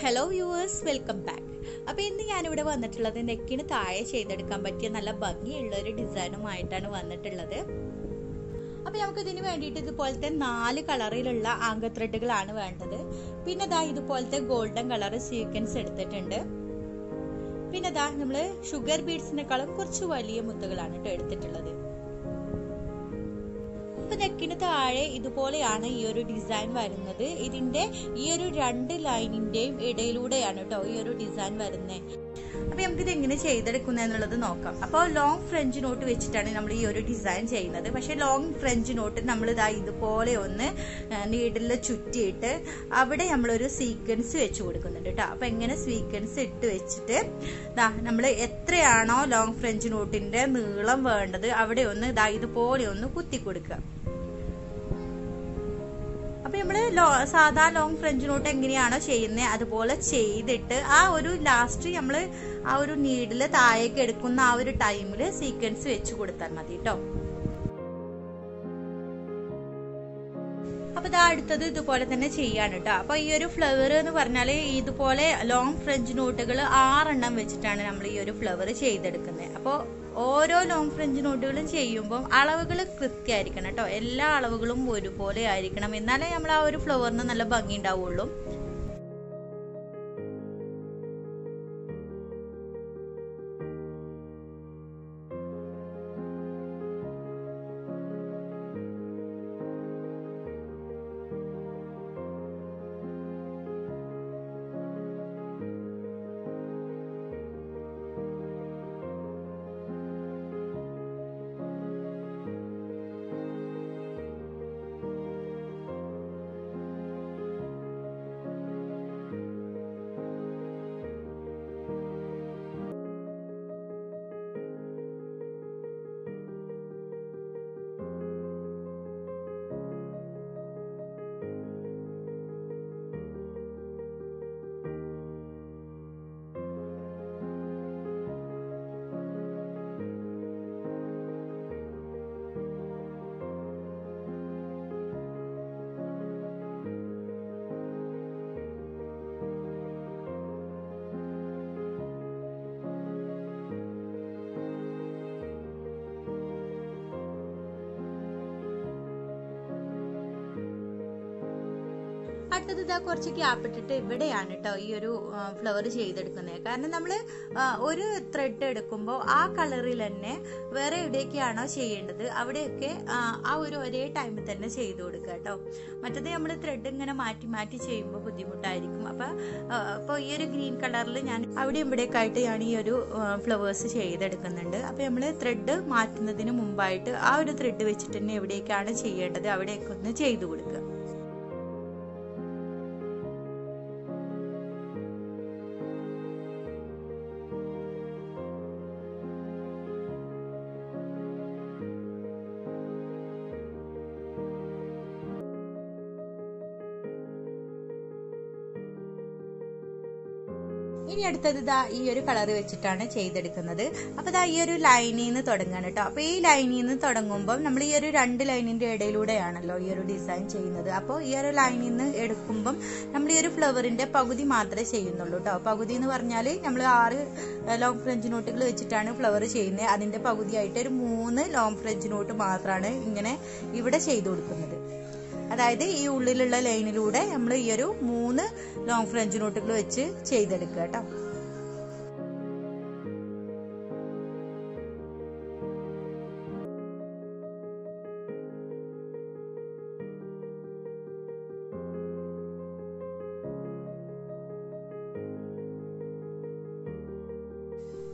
Hello viewers welcome back അപ്പോൾ ഇന്ന് ഞാനിവിടെ വന്നിട്ടുള്ളത് നെക്കിന് താഴെ ചെയ്തെടുക്കാൻ പറ്റിയ നല്ല ഭംഗിയുള്ള ഒരു ഡിസൈനുമായിട്ടാണ് വന്നിട്ടുള്ളത്. അപ്പോൾ നമുക്ക് ഇതിന് വേണ്ടിയിട്ട് ഇതുപോലത്തെ നാല് കളറിലുള്ള ആങ്ക ത്രെഡുകളാണ് വേണ്ടത്. പിന്നെ ദാ ഇതുപോലത്തെ ഗോൾഡൻ കളർ സീക്വൻസ് എടുത്തിട്ടുണ്ട്. പിന്നെ ദാ നമ്മൾ ഷുഗർ ബീഡ്സിനേക്കാളും കുറച്ച് വലിയ മുത്തുകളാണ് കേട്ടോ എടുത്തിട്ടുള്ളത്. ഇപ്പൊ നെക്കിന് താഴെ ഇതുപോലെയാണ് ഈ ഒരു ഡിസൈൻ വരുന്നത്. ഇതിന്റെ ഈ ഒരു രണ്ട് ലൈനിന്റെയും ഇടയിലൂടെയാണ് കേട്ടോ ഈ ഒരു ഡിസൈൻ വരുന്നത് അപ്പൊ നമുക്ക് ഇത് എങ്ങനെ ചെയ്തെടുക്കുന്നത് നോക്കാം. അപ്പോൾ ലോങ് ഫ്രഞ്ച് നോട്ട് വെച്ചിട്ടാണ് നമ്മൾ ഈ ഒരു ഡിസൈൻ ചെയ്യുന്നത്. പക്ഷെ ലോങ് ഫ്രഞ്ച് നോട്ട് നമ്മൾ ഇതാ ഇതുപോലെ ഒന്ന് നീഡിൽ ചുറ്റിയിട്ട് അവിടെ നമ്മളൊരു സീക്വൻസ് വെച്ച് കൊടുക്കുന്നുണ്ട് കേട്ടോ അപ്പൊ എങ്ങനെ സീക്വൻസ് ഇട്ട് വെച്ചിട്ട് ഇതാ നമ്മൾ എത്രയാണോ ലോങ് ഫ്രഞ്ച് നോട്ടിന്റെ നീളം വേണ്ടത് അവിടെ ഒന്ന് ഇതാ ഇതുപോലെ ഒന്ന് കുത്തി കൊടുക്കുക അപ്പൊ നമ്മൾ സാധാ ലോങ് ഫ്രഞ്ച് നോട്ട് എങ്ങനെയാണോ ചെയ്യുന്നത് അതുപോലെ ചെയ്തിട്ട് ആ ഒരു ലാസ്റ്റ് നമ്മൾ ആ ഒരു നീഡിൽ താഴേക്ക് എടുക്കുന്ന ആ ഒരു ടൈമിൽ സീക്വൻസ് വെച്ച് കൊടുത്താൽ മതി കേട്ടോ അപ്പൊ ഇതാ അടുത്തത് ഇതുപോലെ തന്നെ ചെയ്യാണ് കേട്ടോ അപ്പൊ ഈ ഒരു ഫ്ലവർ എന്ന് പറഞ്ഞാൽ ഇതുപോലെ ലോങ് ഫ്രഞ്ച് നോട്ടുകൾ ആറെണ്ണം വെച്ചിട്ടാണ് നമ്മൾ ഈ ഒരു ഫ്ലവർ ചെയ്തെടുക്കുന്നത് അപ്പോൾ ഓരോ ലോങ് ഫ്രഞ്ച് നോട്ടുകളും ചെയ്യുമ്പോൾ അളവുകൾ കൃത്യമായിരിക്കണം കേട്ടോ. എല്ലാ അളവുകളും ഒരുപോലെ ആയിരിക്കണം. എന്നാലേ നമ്മൾ ആ ഒരു ഫ്ലവറിന് നല്ല ഭംഗി ഉണ്ടാവുള്ളൂ. അടുത്തത് ഇതാ കുറച്ച് ഗ്യാപ്പ് ഇവിടെയാണ് കേട്ടോ ഈ ഒരു ഫ്ലവർ ചെയ്തെടുക്കുന്നത് കാരണം നമ്മൾ ഒരു ത്രെഡ് എടുക്കുമ്പോൾ ആ കളറിൽ തന്നെ വേറെ എവിടെയൊക്കെയാണോ ചെയ്യേണ്ടത് അവിടെയൊക്കെ ആ ഒരു ഒരേ ടൈമിൽ തന്നെ ചെയ്തു കൊടുക്കുക കേട്ടോ മറ്റത് നമ്മൾ ത്രെഡ് ഇങ്ങനെ മാറ്റി മാറ്റി ചെയ്യുമ്പോൾ ബുദ്ധിമുട്ടായിരിക്കും. അപ്പം അപ്പോൾ ഈ ഒരു ഗ്രീൻ കളറിൽ ഞാൻ അവിടെ ഇവിടെയൊക്കെ ആയിട്ട് ഞാൻ ഈ ഒരു ഫ്ലവേഴ്സ് ചെയ്തെടുക്കുന്നുണ്ട്. അപ്പോൾ നമ്മൾ ത്രെഡ് മാറ്റുന്നതിന് മുമ്പായിട്ട് ആ ഒരു ത്രെഡ് വെച്ചിട്ട് തന്നെ എവിടെയൊക്കെയാണ് ചെയ്യേണ്ടത് അവിടെയൊക്കെ ഒന്ന് ചെയ്തു കൊടുക്കുക. ഇനി അടുത്തത് ഇതാ ഈ ഒരു കളർ വെച്ചിട്ടാണ് ചെയ്തെടുക്കുന്നത്. അപ്പോൾ ഇതാ ഈ ഒരു ലൈനിൽ നിന്ന് തുടങ്ങാണ് കേട്ടോ അപ്പോൾ ഈ ലൈനിൽ നിന്ന് തുടങ്ങുമ്പോൾ നമ്മൾ ഈ ഒരു രണ്ട് ലൈനിന്റെ ഇടയിലൂടെയാണല്ലോ ഈ ഒരു ഡിസൈൻ ചെയ്യുന്നത്. അപ്പോൾ ഈ ഒരു ലൈനിൽ നിന്ന് എടുക്കുമ്പം നമ്മൾ ഈ ഒരു ഫ്ലവറിന്റെ പകുതി മാത്രമേ ചെയ്യുന്നുള്ളൂ കേട്ടോ പകുതി എന്ന് പറഞ്ഞാൽ നമ്മൾ ആറ് ലോങ് ഫ്രഞ്ച് നോട്ടുകൾ വെച്ചിട്ടാണ് ഫ്ലവർ ചെയ്യുന്നത്. അതിന്റെ പകുതിയായിട്ട് ഒരു മൂന്ന് ലോങ് ഫ്രഞ്ച് നോട്ട് മാത്രമാണ് ഇങ്ങനെ ഇവിടെ ചെയ്തു കൊടുക്കുന്നത്. അതായത് ഈ ഉള്ളിലുള്ള ലൈനിലൂടെ നമ്മൾ ഈ ഒരു മൂന്ന് ലോങ് ഫ്രഞ്ച് നോട്ടുകൾ വെച്ച് ചെയ്തെടുക്കുക കേട്ടോ.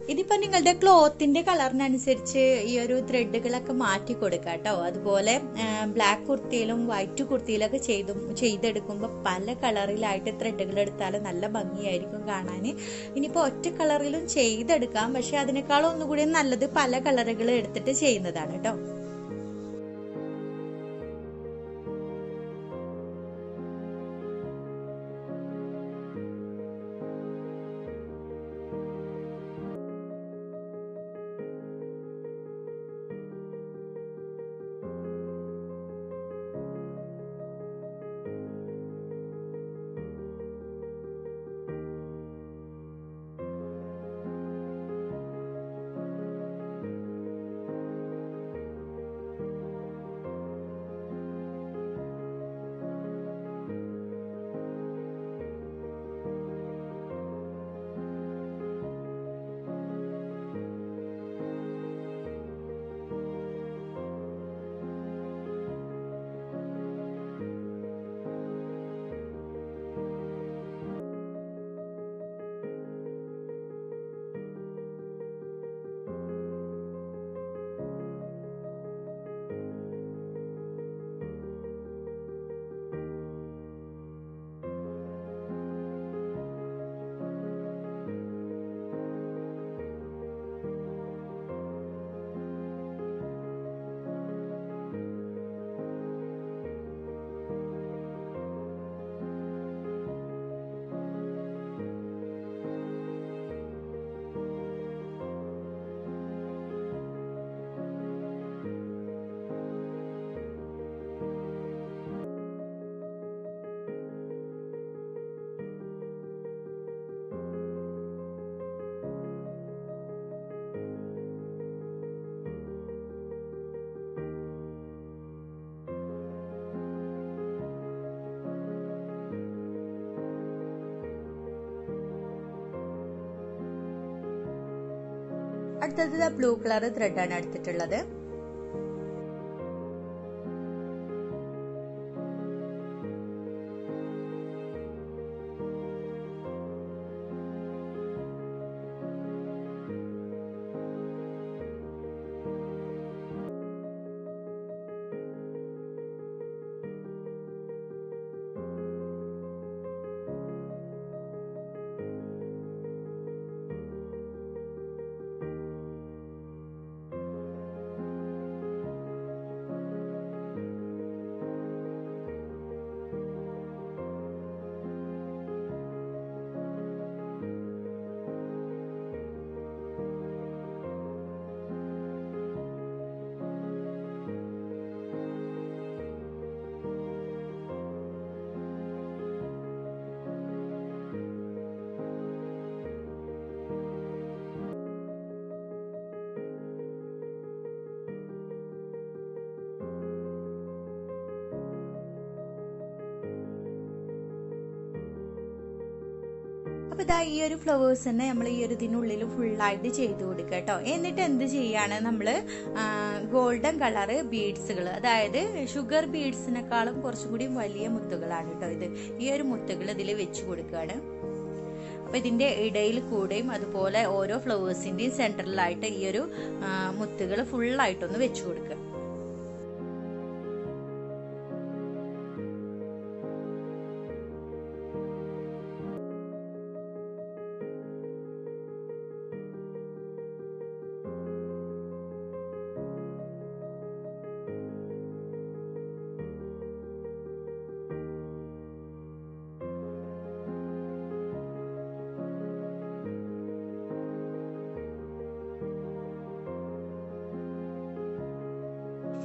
ഇതിപ്പോ നിങ്ങളുടെ ക്ലോത്തിന്റെ കളറിനനുസരിച്ച് ഈ ഒരു ത്രെഡുകളൊക്കെ മാറ്റി കൊടുക്കുക കേട്ടോ അതുപോലെ ബ്ലാക്ക് കുർത്തിയിലും വൈറ്റ് കുർത്തിയിലൊക്കെ ചെയ്തു ചെയ്തെടുക്കുമ്പോൾ പല കളറിലായിട്ട് ത്രെഡുകൾ എടുത്താൽ നല്ല ഭംഗിയായിരിക്കും കാണാൻ ഇനിയിപ്പോൾ ഒറ്റ കളറിലും ചെയ്തെടുക്കാം പക്ഷെ അതിനേക്കാളും ഒന്നുകൂടി നല്ലത് പല കളറുകൾ എടുത്തിട്ട് ചെയ്യുന്നതാണ് കേട്ടോ അടുത്തത് ബ്ലൂ കളർ ത്രെഡാണ് എടുത്തിട്ടുള്ളത്. ഇതാ ഈ ഒരു ഫ്ലവേഴ്സ് തന്നെ നമ്മൾ ഈ ഒരു ഇതിനുള്ളിൽ ഫുള്ളായിട്ട് ചെയ്ത് കൊടുക്കുക കേട്ടോ. എന്നിട്ട് എന്ത് ചെയ്യാണ് നമ്മൾ ഗോൾഡൻ കളറ് ബീഡ്സുകൾ അതായത് ഷുഗർ ബീഡ്സിനെക്കാളും കുറച്ചും കൂടി വലിയ മുത്തുകളാണ് കേട്ടോ ഇത്. ഈ ഒരു മുത്തുകൾ ഇതിൽ വെച്ച് കൊടുക്കുകയാണ്. അപ്പൊ ഇതിന്റെ ഇടയിൽ കൂടെയും അതുപോലെ ഓരോ ഫ്ലവേഴ്സിന്റെയും സെന്ററിലായിട്ട് ഈ ഒരു മുത്തുകൾ ഫുള്ളായിട്ടൊന്ന് വെച്ച് കൊടുക്കുക.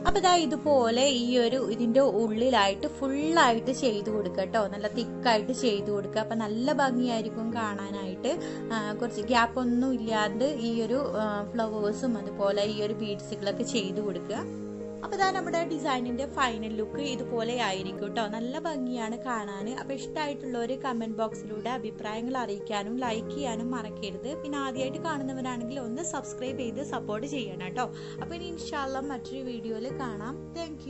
അപ്പൊ ഇതാ ഇതുപോലെ ഈ ഒരു ഇതിന്റെ ഉള്ളിലായിട്ട് ഫുള്ളായിട്ട് ചെയ്തു കൊടുക്കുക കേട്ടോ നല്ല തിക്കായിട്ട് ചെയ്തു കൊടുക്കുക അപ്പൊ നല്ല ഭംഗിയായിരിക്കും കാണാനായിട്ട്. കുറച്ച് ഗ്യാപ്പ് ഒന്നും ഇല്ലാണ്ട് ഈ ഒരു ഫ്ലവേഴ്സും അതുപോലെ ഈ ഒരു ബീഡ്സുകളൊക്കെ ചെയ്തു കൊടുക്കുക അപ്പൊ ഇതാ നമ്മുടെ ഡിസൈനിന്റെ ഫൈനൽ ലുക്ക് ഇതുപോലെ ആയിരിക്കും കേട്ടോ നല്ല ഭംഗിയാണ് കാണാൻ അപ്പോൾ ഇഷ്ടമായിട്ടുള്ളവർ കമന്റ് ബോക്സിലൂടെ അഭിപ്രായങ്ങൾ അറിയിക്കാനും ലൈക്ക് ചെയ്യാനും മറക്കരുത്. പിന്നെ ആദ്യമായിട്ട് കാണുന്നവരാണെങ്കിൽ ഒന്ന് സബ്സ്ക്രൈബ് ചെയ്ത് സപ്പോർട്ട് ചെയ്യണം കേട്ടോ. അപ്പോൾ ഇനി ഇൻഷാല്ല മറ്റൊരു വീഡിയോയിൽ കാണാം. താങ്ക്